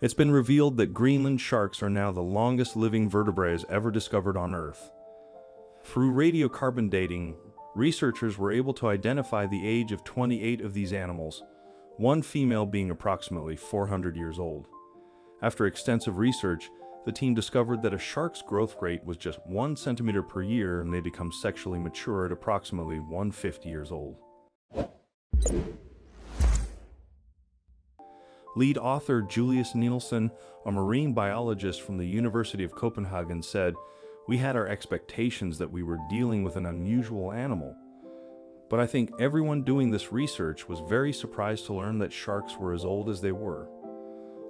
It's been revealed that Greenland sharks are now the longest living vertebrates ever discovered on Earth. Through radiocarbon dating, researchers were able to identify the age of 28 of these animals, one female being approximately 400 years old. After extensive research, the team discovered that a shark's growth rate was just 1 centimeter per year and they become sexually mature at approximately 150 years old. Lead author Julius Nielsen, a marine biologist from the University of Copenhagen, said, We had our expectations that we were dealing with an unusual animal. But I think everyone doing this research was very surprised to learn that sharks were as old as they were.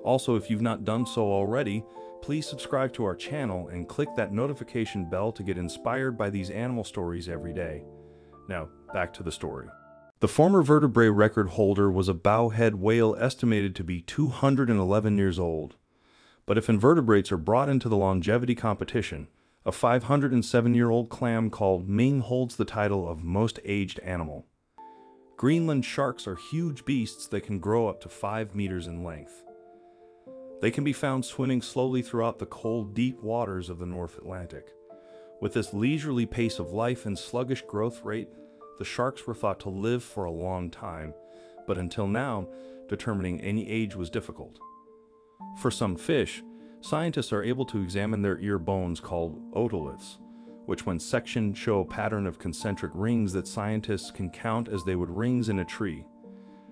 Also, if you've not done so already, please subscribe to our channel and click that notification bell to get inspired by these animal stories every day. Now, back to the story. The former vertebrate record holder was a bowhead whale estimated to be 211 years old. But if invertebrates are brought into the longevity competition, a 507 year old clam called Ming holds the title of most aged animal. Greenland sharks are huge beasts that can grow up to 5 meters in length. They can be found swimming slowly throughout the cold, deep waters of the North Atlantic. With this leisurely pace of life and sluggish growth rate, the sharks were thought to live for a long time, but until now, determining any age was difficult. For some fish, scientists are able to examine their ear bones called otoliths, which when sectioned show a pattern of concentric rings that scientists can count as they would rings in a tree.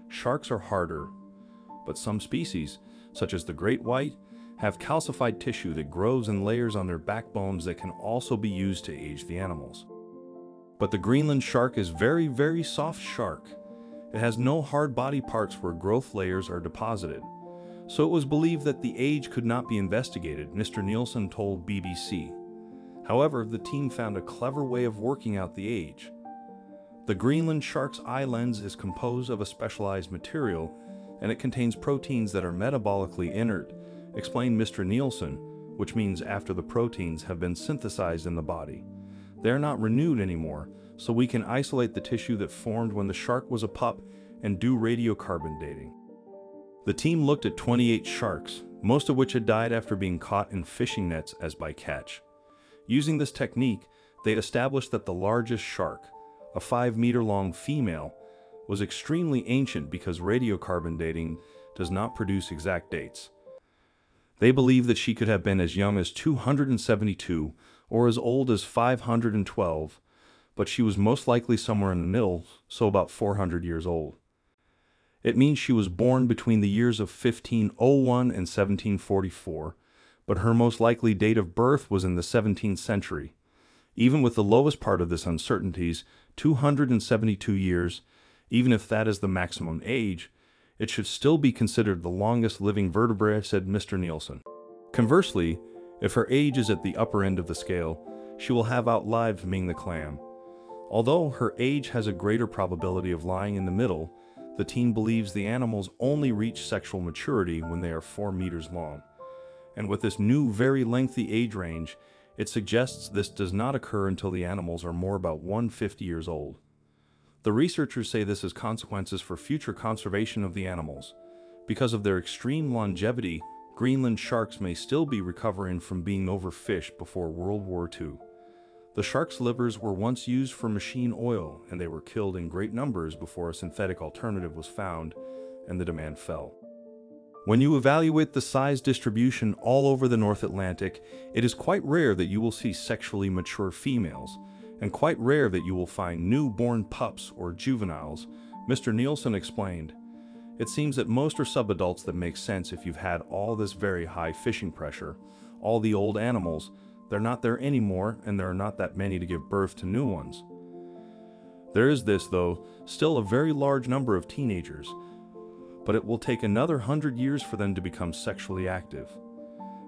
Sharks are harder, but some species, such as the great white, have calcified tissue that grows in layers on their backbones that can also be used to age the animals. But the Greenland shark is very, very soft shark. It has no hard body parts where growth layers are deposited. So it was believed that the age could not be investigated, Mr. Nielsen told BBC. However, the team found a clever way of working out the age. The Greenland shark's eye lens is composed of a specialized material, and it contains proteins that are metabolically inert, explained Mr. Nielsen, which means after the proteins have been synthesized in the body. They're not renewed anymore, so we can isolate the tissue that formed when the shark was a pup and do radiocarbon dating. The team looked at 28 sharks, most of which had died after being caught in fishing nets as by catch. Using this technique, they established that the largest shark, a 5 meter long female, was extremely ancient because radiocarbon dating does not produce exact dates. They believe that she could have been as young as 272 or as old as 512, but she was most likely somewhere in the middle, so about 400 years old. It means she was born between the years of 1501 and 1744, but her most likely date of birth was in the 17th century. Even with the lowest part of this uncertainties, 272 years, even if that is the maximum age, it should still be considered the longest living vertebrate, said Mr. Nielsen. Conversely, if her age is at the upper end of the scale, she will have outlived Ming the clam. Although her age has a greater probability of lying in the middle, the team believes the animals only reach sexual maturity when they are 4 meters long. And with this new, very lengthy age range, it suggests this does not occur until the animals are more about 150 years old. The researchers say this has consequences for future conservation of the animals. Because of their extreme longevity, Greenland sharks may still be recovering from being overfished before World War II. The shark's livers were once used for machine oil, and they were killed in great numbers before a synthetic alternative was found and the demand fell. When you evaluate the size distribution all over the North Atlantic, it is quite rare that you will see sexually mature females, and quite rare that you will find newborn pups or juveniles, Mr. Nielsen explained. It seems that most are subadults that make sense if you've had all this very high fishing pressure, all the old animals, they're not there anymore and there are not that many to give birth to new ones. There is this, though, still a very large number of teenagers, but it will take another hundred years for them to become sexually active.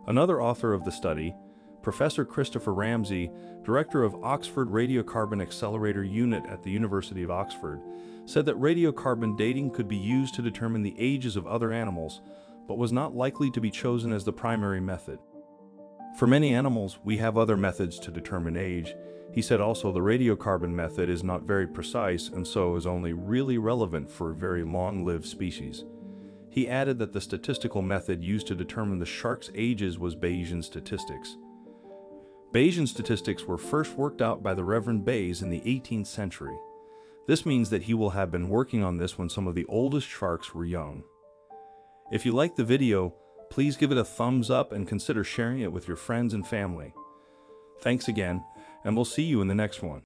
Another author of the study, Professor Christopher Ramsey, director of Oxford Radiocarbon Accelerator Unit at the University of Oxford, said that radiocarbon dating could be used to determine the ages of other animals, but was not likely to be chosen as the primary method. For many animals, we have other methods to determine age. He said also the radiocarbon method is not very precise and so is only really relevant for very long-lived species. He added that the statistical method used to determine the shark's ages was Bayesian statistics. Bayesian statistics were first worked out by the Reverend Bayes in the 18th century. This means that he will have been working on this when some of the oldest sharks were young. If you liked the video, please give it a thumbs up and consider sharing it with your friends and family. Thanks again, and we'll see you in the next one.